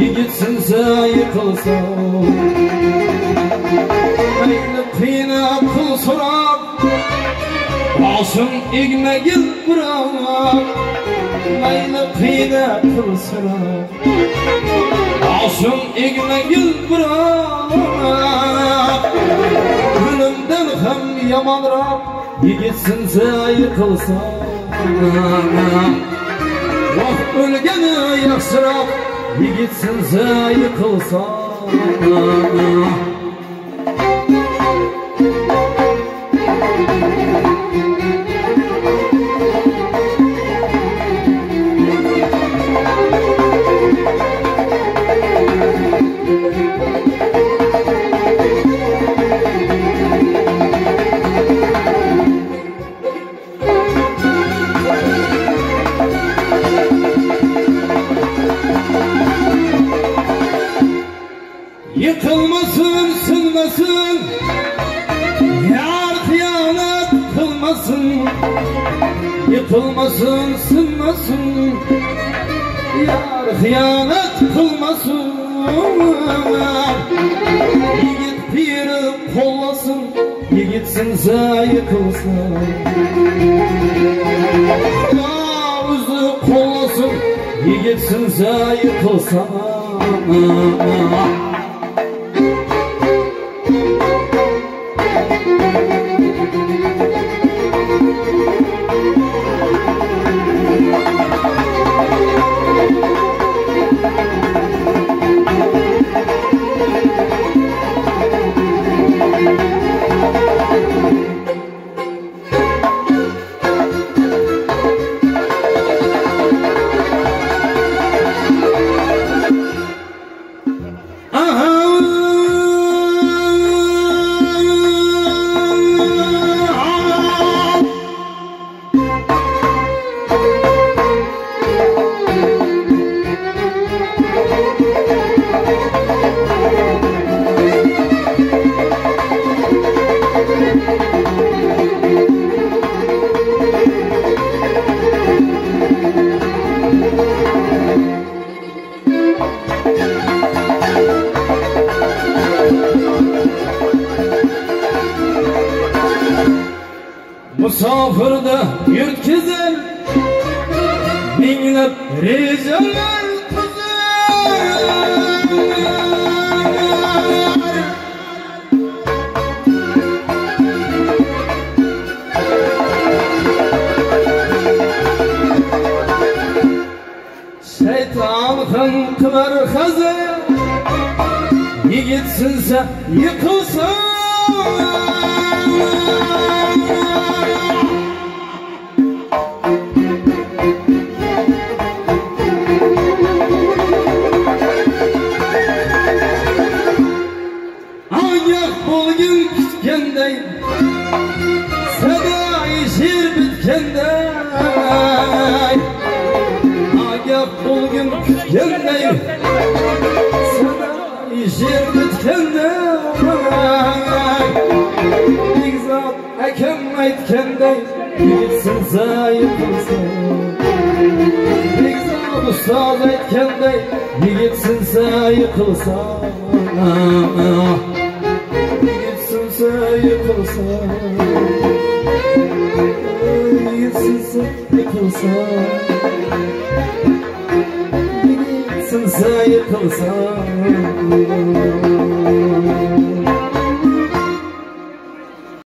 Yigitsinsa yıkılsa Meyli pina pul sorar Başım igme gil bırak Meyli pina pul sorar Başım igme gil bırak Gülümden hem yamanrak Yigitsinsa yıkılsa Vah ölgeni yaxşırak Yigitsinsa yıkılsa Yıkılmasın, sınmasın. Yar hıyanet kılmasın. Yıkılmasın, sınmasın. Yar hıyanet kılmasın. Yigit biri kollasın Yigitsinse yıkılsın Yavuzu kollasın Yigitsinse yıkılsın Musafirde yurt güzel Minglep ricalar Şeytan kan kılar hazır Yigitsinse yıkılsın Ayak bulgun kütkendey Sedai şiir bitkendey Ayak bulgun kütkendey Sedai şiir bitkendey Bir zat hakem aytkendey Gitsin zayıfılsın Bir zat ustaz aytkendey Yigitsinse yıkılsa Yigitsinse yıkılsa Yıksılsa yıkılsa Yıksılsa yıkılsa.